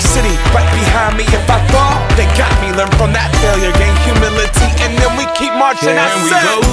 city right behind me. If I fall, they got me. Learn from that failure, gain humility, and then we keep marching. Can I we go.